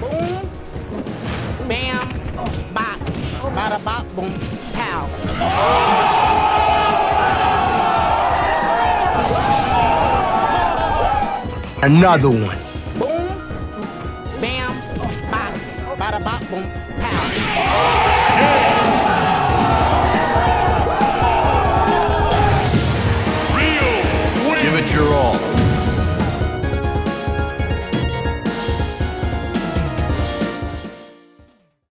Boom. Bam. Bop. Bada bop. Boom. Pow. Another one. Boom. Bam. Bop. Bada bop. Boom. Pow.